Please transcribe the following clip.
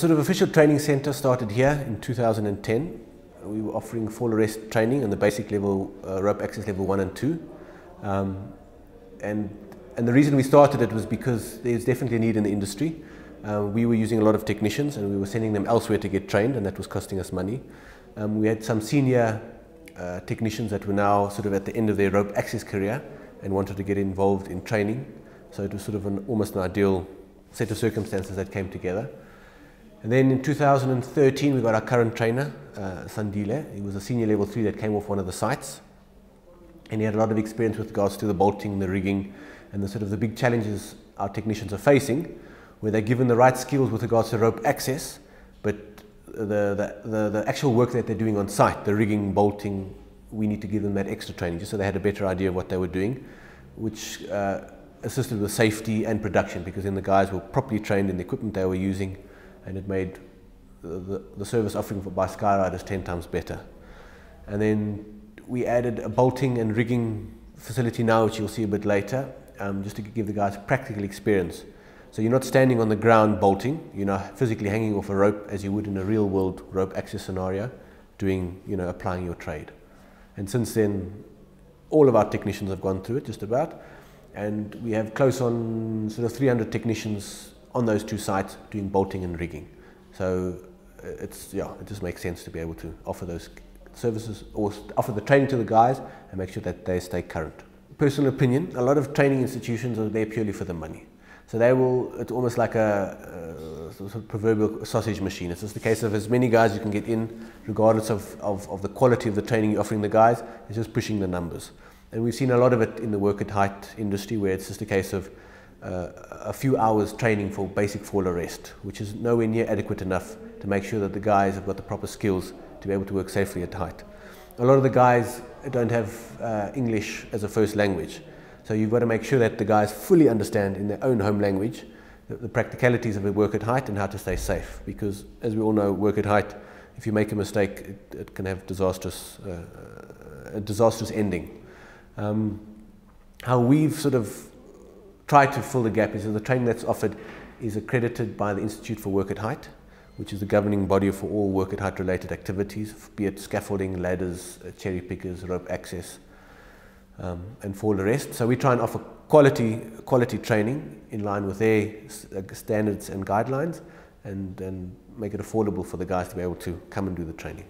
Sort of official training centre started here in 2010. We were offering fall arrest training on the basic level, uh, rope access level 1 and 2. Um, and, and the reason we started it was because there's definitely a need in the industry. Uh, we were using a lot of technicians and we were sending them elsewhere to get trained and that was costing us money. Um, we had some senior uh, technicians that were now sort of at the end of their rope access career and wanted to get involved in training. So it was sort of an, almost an ideal set of circumstances that came together. And then in 2013, we got our current trainer, uh, Sandile. He was a senior level three that came off one of the sites. And he had a lot of experience with regards to the bolting, the rigging, and the sort of the big challenges our technicians are facing, where they're given the right skills with regards to rope access, but the, the, the, the actual work that they're doing on site, the rigging, bolting, we need to give them that extra training just so they had a better idea of what they were doing, which uh, assisted with safety and production because then the guys were properly trained in the equipment they were using and it made the, the service offering for, by Skyriders 10 times better. And then we added a bolting and rigging facility now, which you'll see a bit later, um, just to give the guys practical experience. So you're not standing on the ground bolting, you're not physically hanging off a rope as you would in a real world rope access scenario, doing, you know, applying your trade. And since then, all of our technicians have gone through it, just about. And we have close on sort of 300 technicians on those two sites doing bolting and rigging. So uh, it's, yeah, it just makes sense to be able to offer those services or offer the training to the guys and make sure that they stay current. Personal opinion, a lot of training institutions are there purely for the money. So they will, it's almost like a, a sort of proverbial sausage machine. It's just a case of as many guys you can get in, regardless of, of, of the quality of the training you're offering the guys, it's just pushing the numbers. And we've seen a lot of it in the work at height industry where it's just a case of uh, a few hours training for basic fall arrest, which is nowhere near adequate enough to make sure that the guys have got the proper skills to be able to work safely at height. A lot of the guys don't have uh, English as a first language, so you've got to make sure that the guys fully understand in their own home language the, the practicalities of a work at height and how to stay safe. Because as we all know, work at height, if you make a mistake, it, it can have disastrous, uh, a disastrous ending. Um, how we've sort of try to fill the gap is that the training that's offered is accredited by the Institute for Work at Height, which is the governing body for all work at height related activities, be it scaffolding, ladders, uh, cherry pickers, rope access, um, and for the rest. So we try and offer quality, quality training in line with their uh, standards and guidelines and, and make it affordable for the guys to be able to come and do the training.